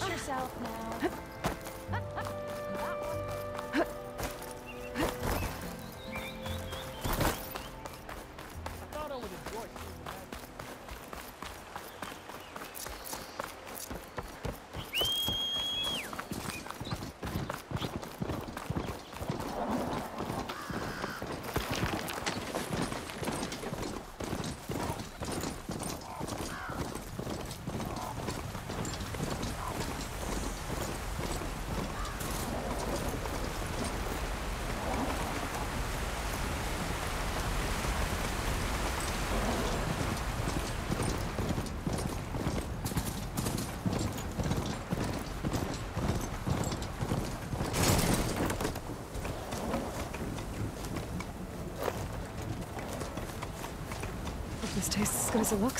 Watch yourself this tastes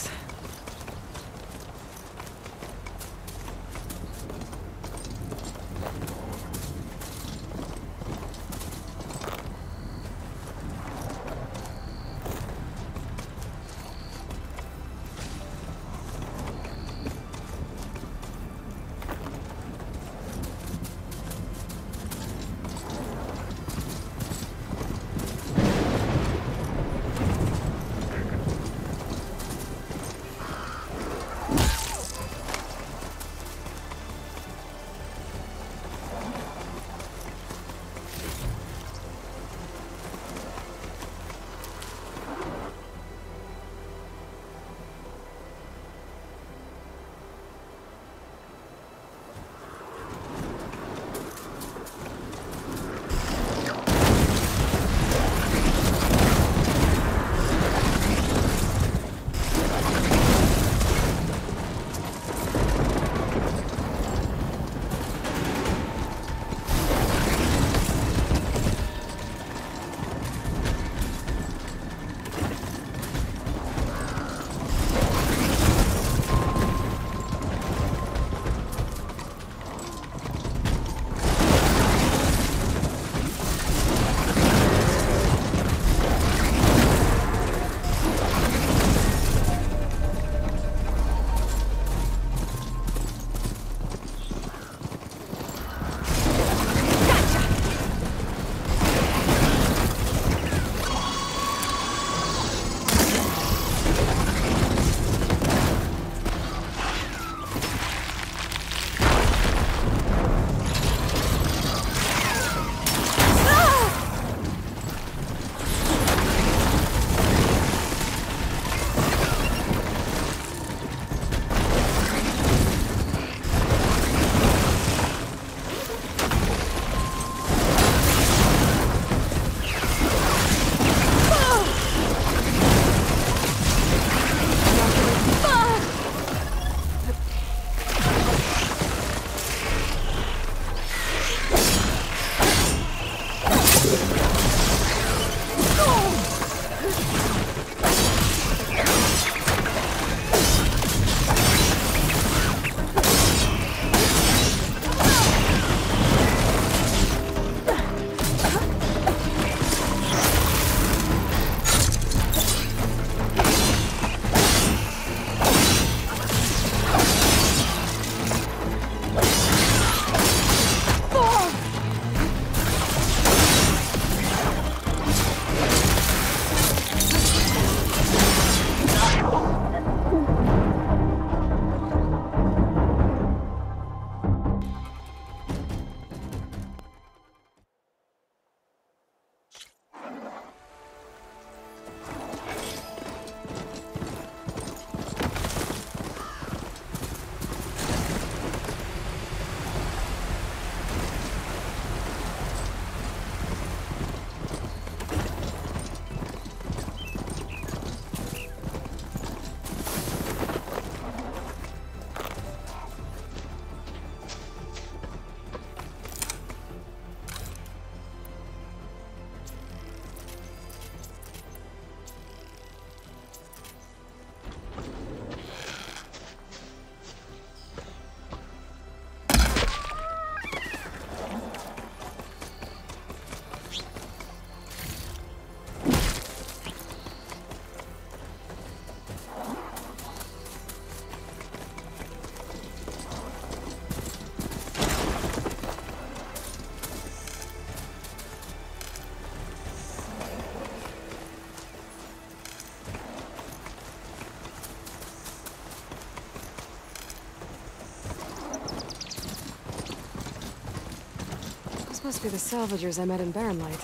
Must be the salvagers I met in Barren Light.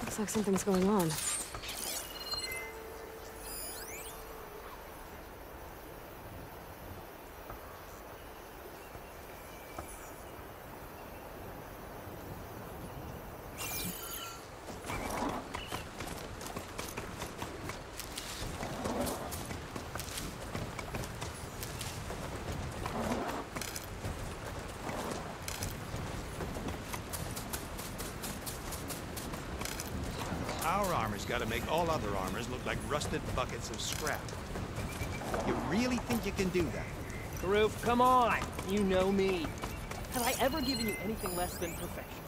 Looks like something's going on. Our armor's gotta make all other armors look like rusted buckets of scrap. You really think you can do that? Karoof, come on! You know me. Have I ever given you anything less than perfection?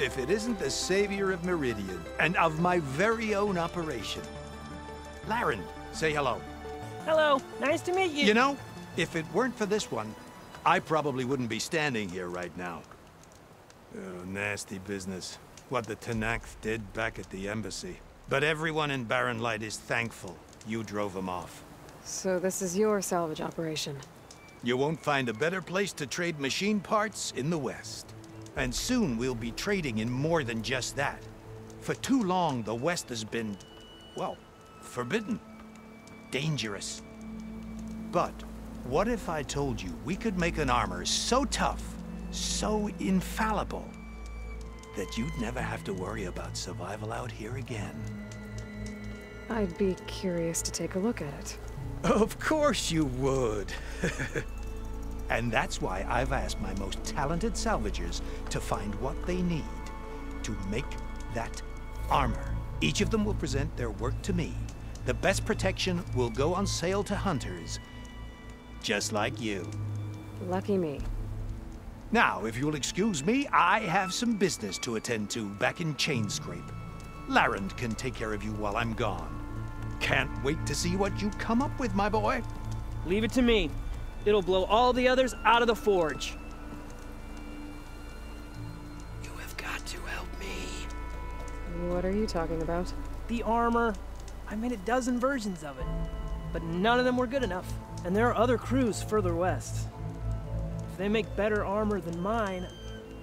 If it isn't the savior of Meridian and of my very own operation. Larend, say hello. Hello, nice to meet you. You know, if it weren't for this one, I probably wouldn't be standing here right now. Oh, nasty business. What the Tenakth did back at the embassy. But everyone in Barren Light is thankful you drove them off. So this is your salvage operation. You won't find a better place to trade machine parts in the West. And soon we'll be trading in more than just that. For too long, the West has been, well, forbidden. Dangerous. But what if I told you we could make an armor so tough, so infallible, that you'd never have to worry about survival out here again? I'd be curious to take a look at it. Of course you would. and that's why I've asked my most talented salvagers to find what they need to make that armor. Each of them will present their work to me. The best protection will go on sale to hunters, just like you. Lucky me. Now, if you'll excuse me, I have some business to attend to back in Chainscrape. Larend can take care of you while I'm gone. Can't wait to see what you come up with, my boy. Leave it to me. It'll blow all the others out of the forge. You have got to help me. What are you talking about? The armor. I made a dozen versions of it. But none of them were good enough. And there are other crews further west. If they make better armor than mine,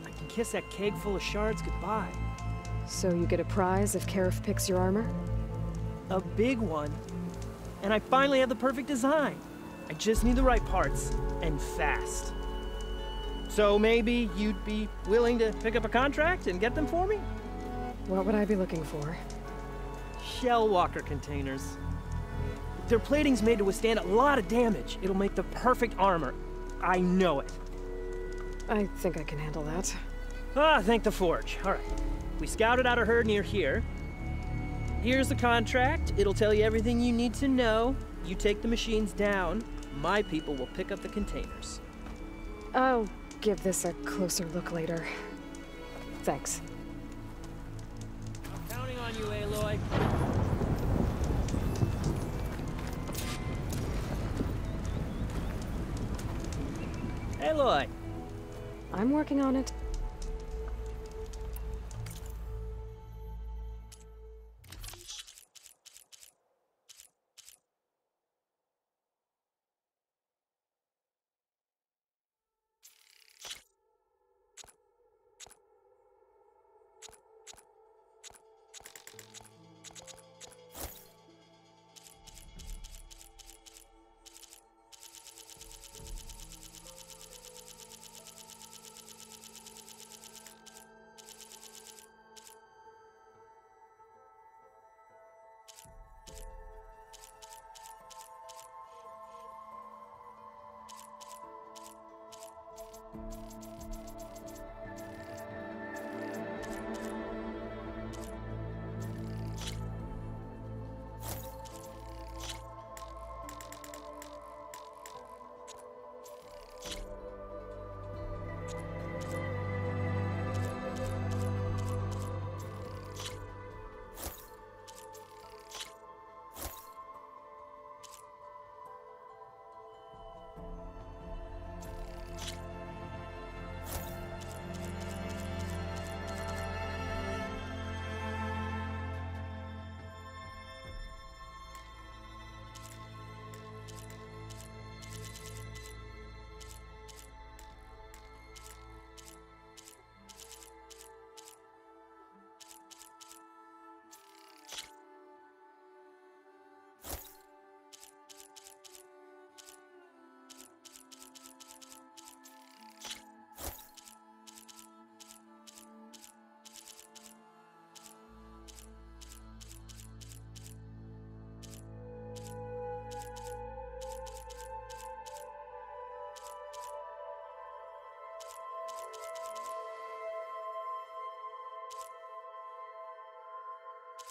I can kiss that keg full of shards goodbye. So you get a prize if Karif picks your armor? A big one. And I finally have the perfect design. I just need the right parts, and fast. So maybe you'd be willing to pick up a contract and get them for me? What would I be looking for? Shell walker containers. Their plating's made to withstand a lot of damage. It'll make the perfect armor. I know it. I think I can handle that. Ah, thank the Forge. All right. We scouted out a herd near here. Here's the contract. It'll tell you everything you need to know. You take the machines down. My people will pick up the containers. I'll give this a closer look later. Thanks. I'm counting on you, Aloy. Aloy, I'm working on it.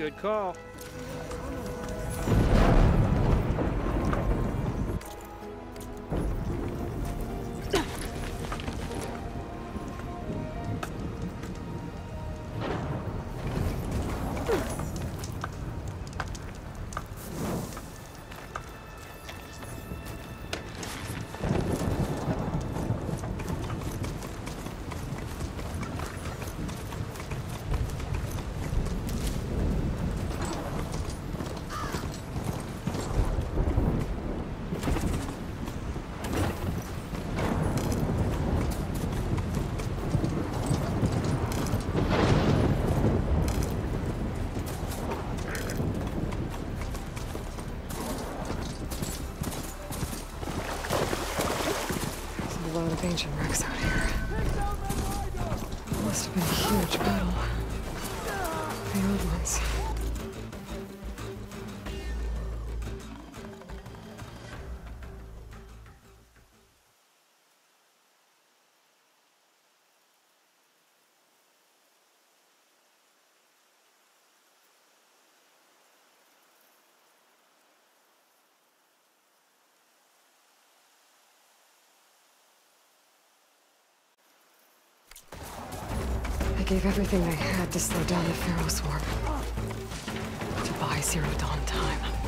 Good call. Gave everything they had to slow down the Faro swarm. To buy Zero Dawn time.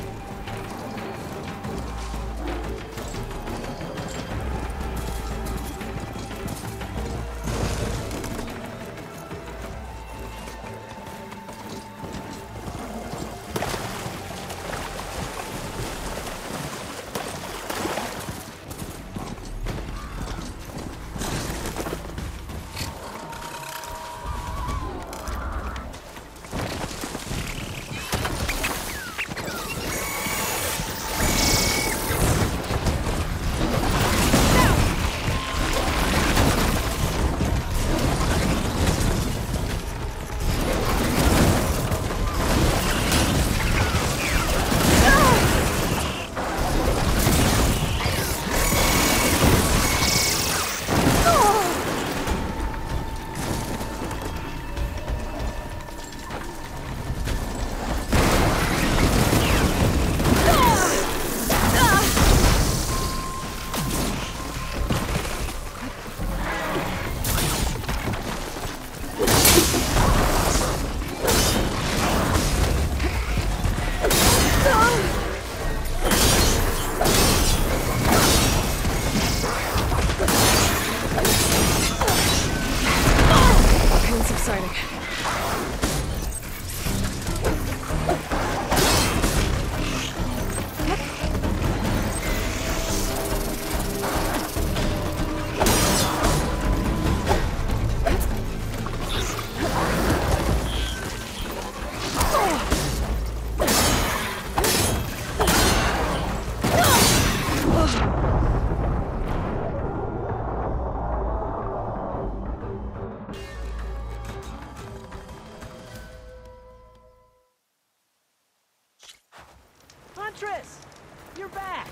Huntress! You're back!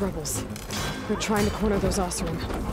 Rebels. They're trying to corner those Oseram.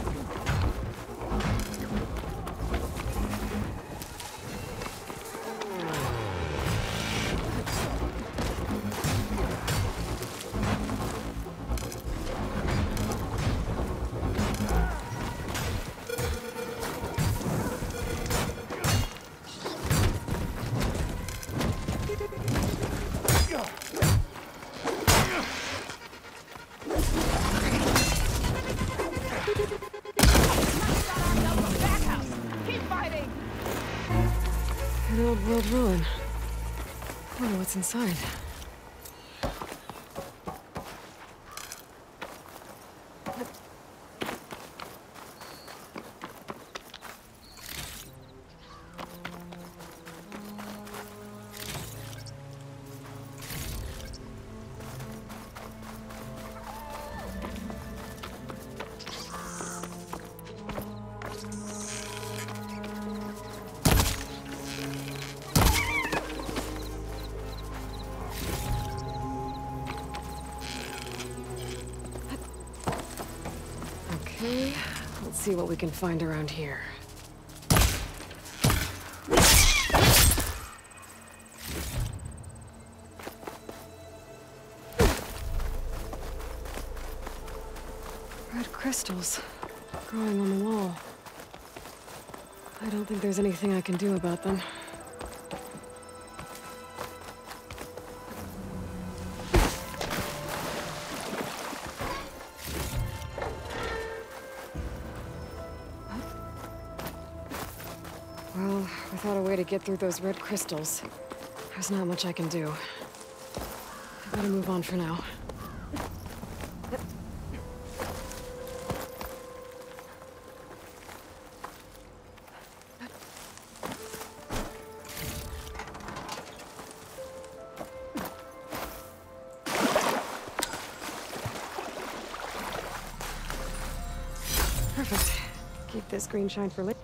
What's inside. See what we can find around here. Red crystals growing on the wall. I don't think there's anything I can do about them. get through those red crystals. There's not much I can do. I gotta move on for now. Perfect. Keep this Greenshine for later.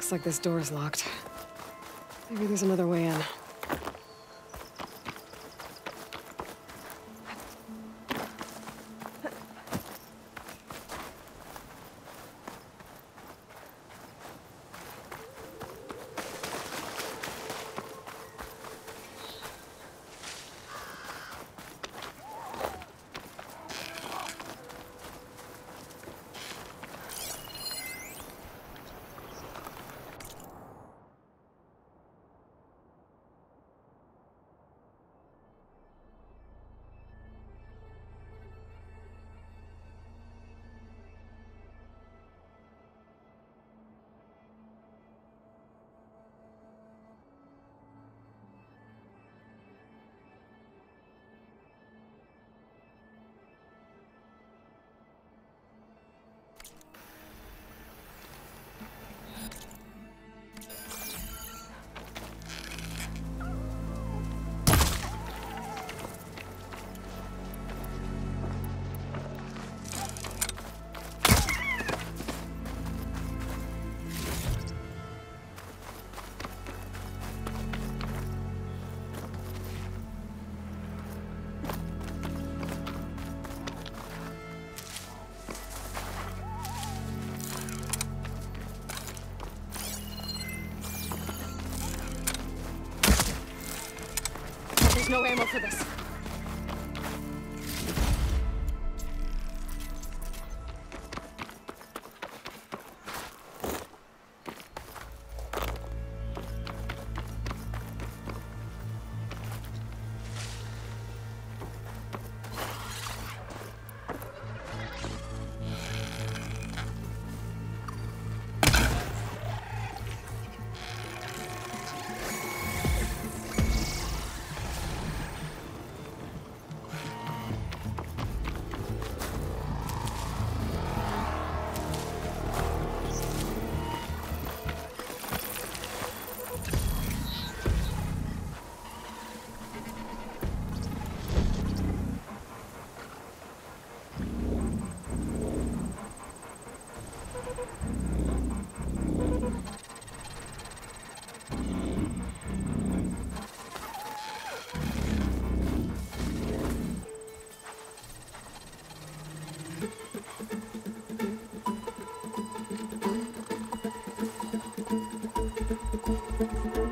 Looks like this door's locked. Maybe there's another way in. For this. Closer.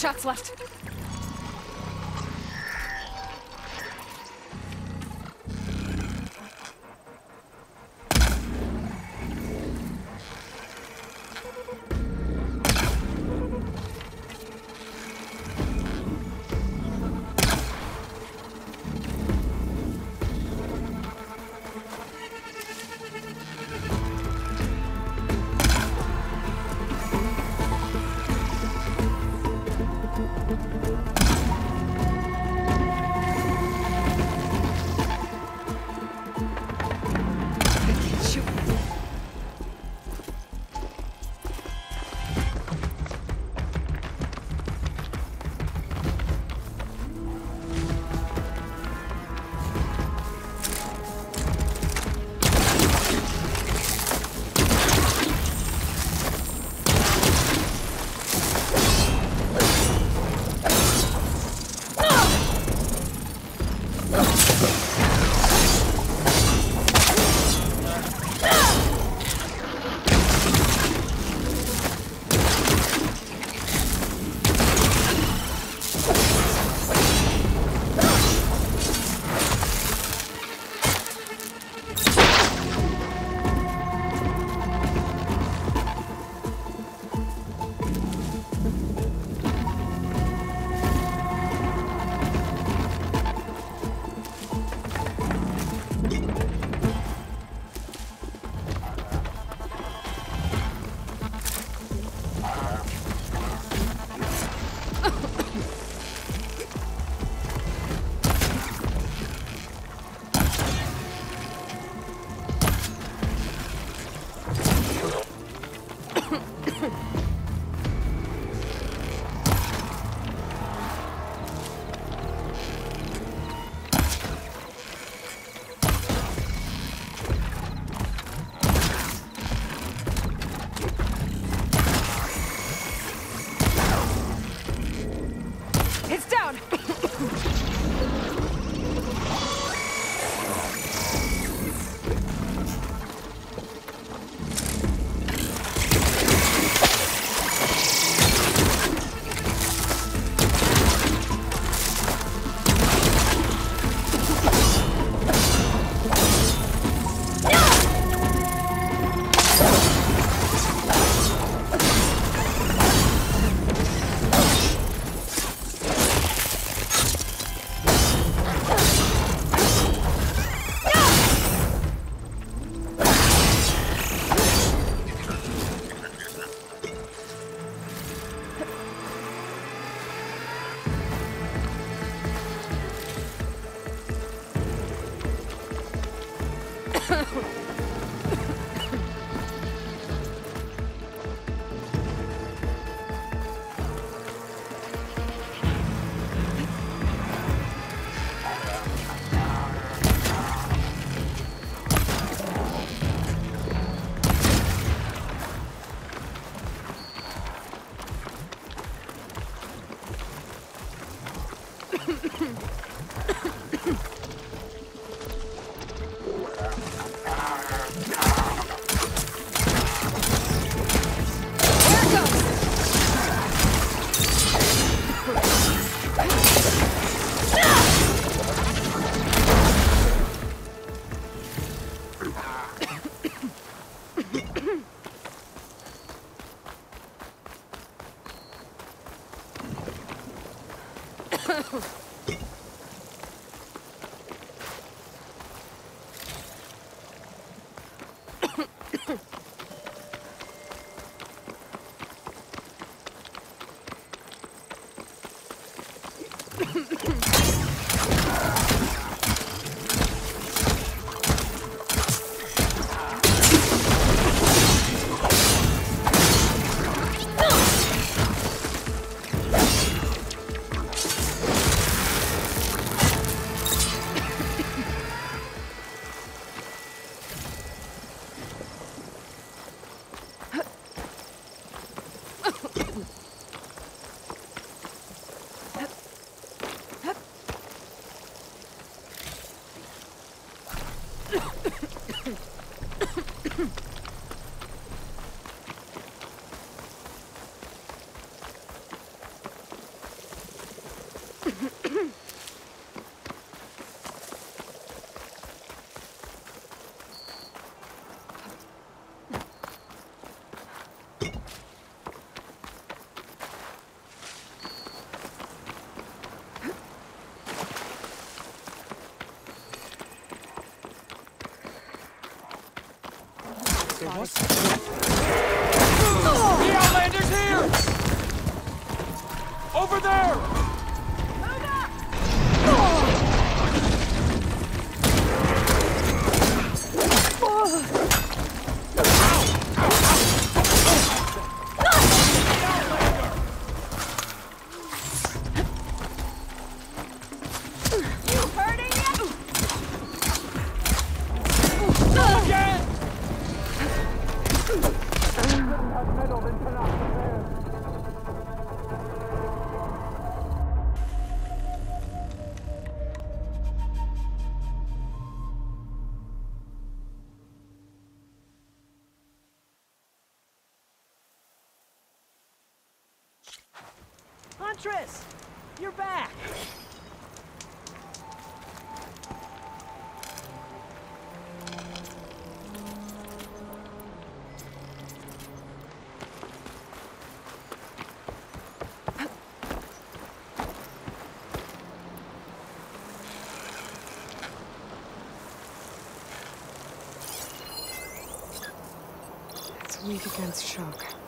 Shots left. Weak against shock.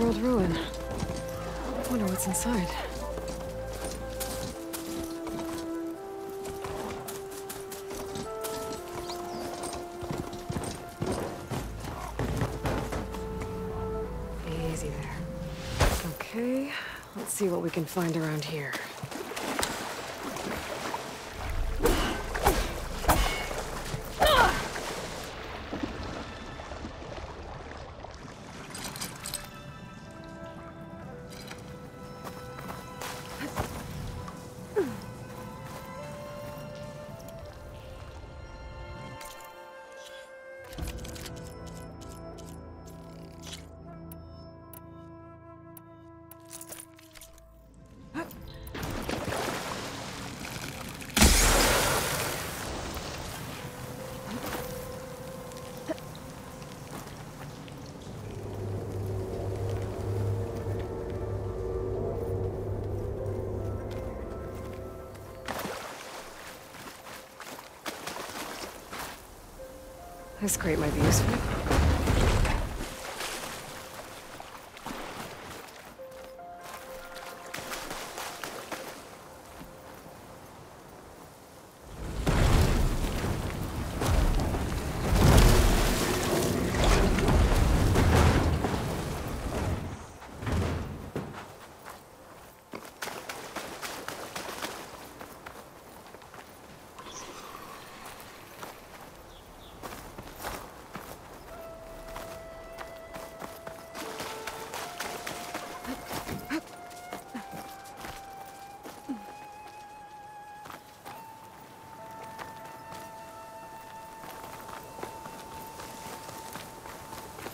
World ruin. I Wonder what's inside. Easy there. Okay, let's see what we can find around here. This crate might be useful.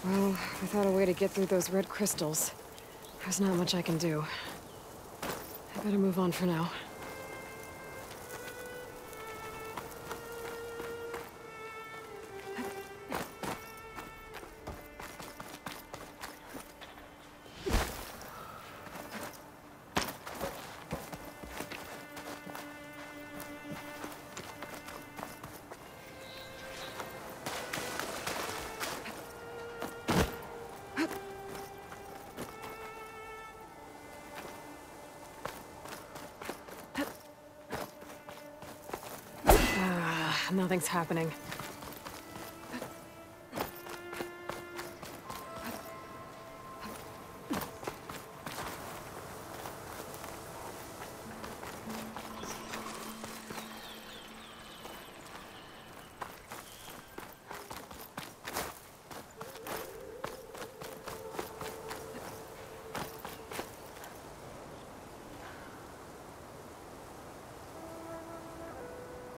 Well, without a way to get through those red crystals, there's not much I can do. I better move on for now. Nothing's happening.